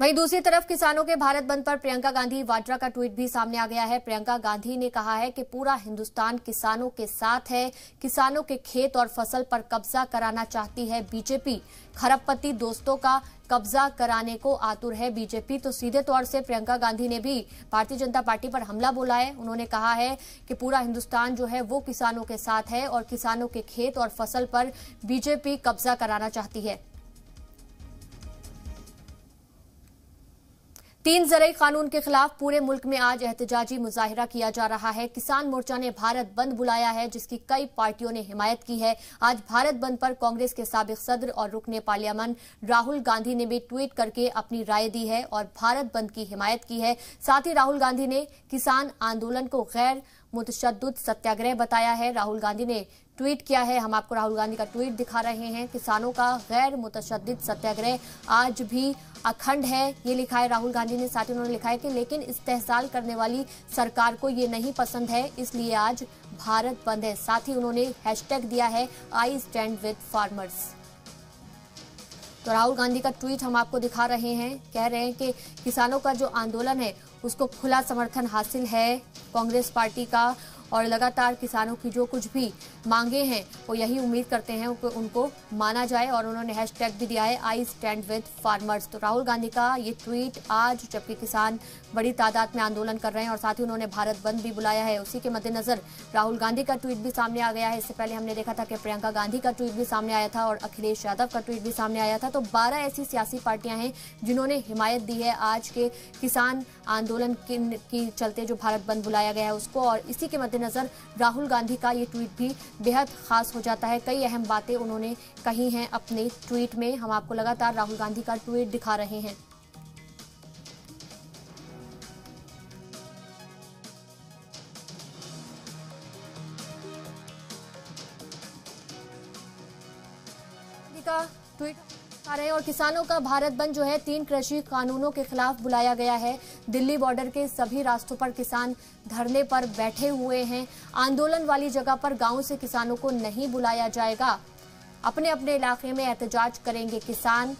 वहीं दूसरी तरफ़ किसानों के भारत बंद पर प्रियंका गांधी वाड्रा का ट्वीट भी सामने आ गया है। प्रियंका गांधी ने कहा है कि पूरा हिंदुस्तान किसानों के साथ है। किसानों के खेत और फ़सल पर कब्जा कराना चाहती है बीजेपी। खरबपति दोस्तों का कब्जा कराने को आतुर है बीजेपी। तो सीधे तौर से प्रियंका गांधी ने भी भारतीय जनता पार्टी पर हमला बोला है। उन्होंने कहा है कि पूरा हिंदुस्तान जो है वो किसानों के साथ है और किसानों के खेत और फ़सल पर बीजेपी कब्जा कराना चाहती है। तीन ज़रिए कानून के खिलाफ पूरे मुल्क में आज एहतजाजी मुजाहरा किया जा रहा है। किसान मोर्चा ने भारत बंद बुलाया है, जिसकी कई पार्टियों ने हिमायत की है। आज भारत बंद पर कांग्रेस के सबक सदर और रुकने पार्लियामान राहुल गांधी ने भी ट्वीट करके अपनी राय दी है और भारत बंद की हिमायत की है। साथ ही राहुल गांधी ने किसान आंदोलन को गैर मुतशद सत्याग्रह बताया है। राहुल गांधी ने ट्वीट किया है। हम आपको राहुल गांधी का ट्वीट दिखा रहे हैं। किसानों का गैर मुतशद सत्याग्रह आज भी अखंड है। ये लिखा है, राहुल गांधी ने, साथ ही उन्होंने लिखा है कि लेकिन इस्तेसाल करने वाली सरकार को ये नहीं पसंद है, इसलिए आज भारत बंद है। साथ ही उन्होंने हैशटैग दिया है आई स्टैंड विद फार्मर्स तो राहुल गांधी का ट्वीट हम आपको दिखा रहे हैं। कह रहे हैं कि किसानों का जो आंदोलन है उसको खुला समर्थन हासिल है कांग्रेस पार्टी का। और लगातार किसानों की जो कुछ भी मांगे हैं, वो यही उम्मीद करते हैं उनको माना जाए और उन्होंने हैशटैग भी दिया है आई स्टैंड विद फार्मर्स तो राहुल गांधी का ये ट्वीट आज जबकि किसान बड़ी तादाद में आंदोलन कर रहे हैं और साथ ही उन्होंने भारत बंद भी बुलाया है। उसी के मद्देनजर राहुल गांधी का ट्वीट भी सामने आ गया है। इससे पहले हमने देखा था कि प्रियंका गांधी का ट्वीट भी सामने आया था और अखिलेश यादव का ट्वीट भी सामने आया था। तो बारह ऐसी सियासी पार्टियाँ हैं जिन्होंने हिमायत दी है आज के किसान आंदोलन की चलते जो भारत बंद बुलाया गया है उसको और इसी के मद्देनजर राहुल गांधी का ये ट्वीट भी बेहद खास हो जाता है। कई अहम बातें उन्होंने कही हैं अपने ट्वीट में। हम आपको लगातार राहुल गांधी का ट्वीट दिखा रहे हैं। ट्वीट आ रहे और किसानों का भारत बंद जो है, तीन कृषि कानूनों के खिलाफ बुलाया गया है। दिल्ली बॉर्डर के सभी रास्तों पर किसान धरने पर बैठे हुए हैं। आंदोलन वाली जगह पर गाँव से किसानों को नहीं बुलाया जाएगा। अपने अपने इलाके में एहतजाज करेंगे किसान।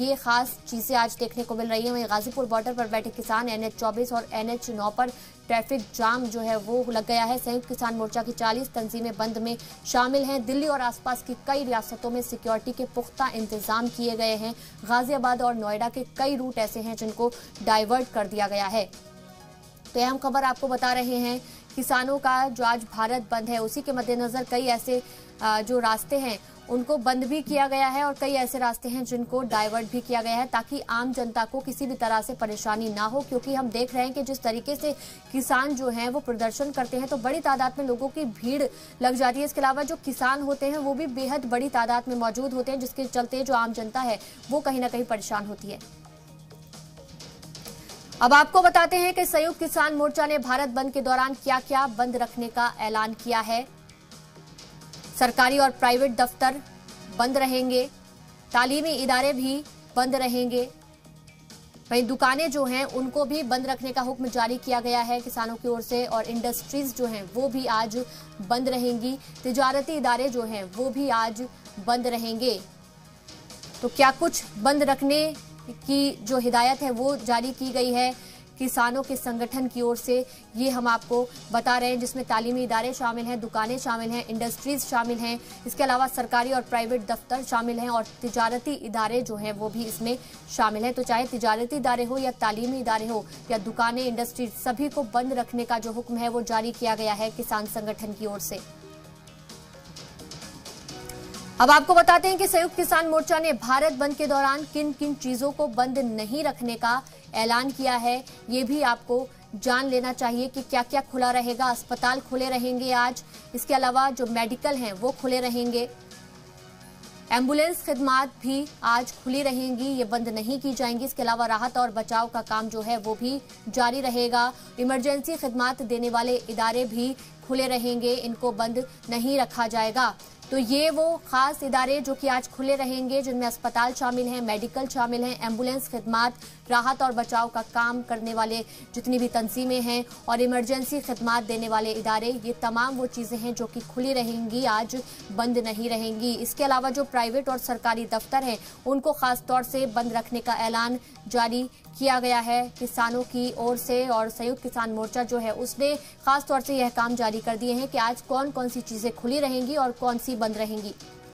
ये खास चीज़ें आज देखने को मिल रही है। वहीं गाजीपुर बॉर्डर पर बैठे किसान, एनएच 24 और एनएच 9 पर ट्रैफ़िक जाम जो है वो लग गया है। संयुक्त किसान मोर्चा की 40 तंजीमें बंद में शामिल हैं। दिल्ली और आसपास की कई रियासतों में सिक्योरिटी के पुख्ता इंतज़ाम किए गए हैं। गाजियाबाद और नोएडा के कई रूट ऐसे हैं जिनको डाइवर्ट कर दिया गया है। तो अहम खबर आपको बता रहे हैं, किसानों का जो आज भारत बंद है, उसी के मद्देनजर कई ऐसे जो रास्ते हैं, उनको बंद भी किया गया है और कई ऐसे रास्ते हैं जिनको डाइवर्ट भी किया गया है ताकि आम जनता को किसी भी तरह से परेशानी ना हो, क्योंकि हम देख रहे हैं कि जिस तरीके से किसान जो हैं, वो प्रदर्शन करते हैं तो बड़ी तादाद में लोगों की भीड़ लग जाती है। इसके अलावा जो किसान होते हैं, वो भी बेहद बड़ी तादाद में मौजूद होते हैं, जिसके चलते जो आम जनता है, वो कहीं ना कहीं परेशान होती है। अब आपको बताते हैं कि संयुक्त किसान मोर्चा ने भारत बंद के दौरान क्या क्या बंद रखने का ऐलान किया है। सरकारी और प्राइवेट दफ्तर बंद रहेंगे। तालीमी इदारे भी बंद रहेंगे। वहीं दुकानें जो हैं, उनको भी बंद रखने का हुक्म जारी किया गया है किसानों की ओर से और इंडस्ट्रीज़ जो हैं, वो भी आज बंद रहेंगी। तिजारती इदारे जो हैं, वो भी आज बंद रहेंगे। तो क्या कुछ बंद रखने की जो हिदायत है, वो जारी की गई है? किसानों के संगठन की ओर से ये हम आपको बता रहे हैं, जिसमें तालीमी इदारे शामिल हैं, दुकानें शामिल हैं, इंडस्ट्रीज़ शामिल हैं, इसके अलावा सरकारी और प्राइवेट दफ्तर शामिल हैं और तिजारती इदारे जो हैं वो भी इसमें शामिल हैं। तो चाहे तिजारती इदारे हो या तालीमी इदारे हो या दुकानें, इंडस्ट्रीज़, सभी को बंद रखने का जो हुक्म है वो जारी किया गया है किसान संगठन की ओर से। अब आपको बताते हैं कि संयुक्त किसान मोर्चा ने भारत बंद के दौरान किन किन चीज़ों को बंद नहीं रखने का ऐलान किया है, ये भी आपको जान लेना चाहिए कि क्या क्या खुला रहेगा, अस्पताल खुले रहेंगे आज। इसके अलावा जो मेडिकल हैं, वो खुले रहेंगे। एंबुलेंस खिदमात भी आज खुली रहेंगी, ये बंद नहीं की जाएँगी। इसके अलावा राहत और बचाव का काम जो है, वो भी जारी रहेगा। इमरजेंसी खिदमात देने वाले इदारे भी खुले रहेंगे, इनको बंद नहीं रखा जाएगा। तो ये वो खास इदारे जो कि आज खुले रहेंगे, जिनमें अस्पताल शामिल हैं, मेडिकल शामिल हैं, एंबुलेंस, खदमात, राहत और बचाव का काम करने वाले जितनी भी तंजीमें हैं और इमरजेंसी खदमात देने वाले इदारे, ये तमाम वो चीज़ें हैं जो कि खुली रहेंगी, आज बंद नहीं रहेंगी। इसके अलावा जो प्राइवेट और सरकारी दफ्तर हैं, उनको खास तौर से बंद रखने का ऐलान जारी किया गया है। किसानों की ओर से और संयुक्त किसान मोर्चा जो है, उसने खास तौर से यह काम जारी कर दिए हैं कि आज कौन कौन सी चीज़ें खुली रहेंगी और कौन सी बंद रहेंगी।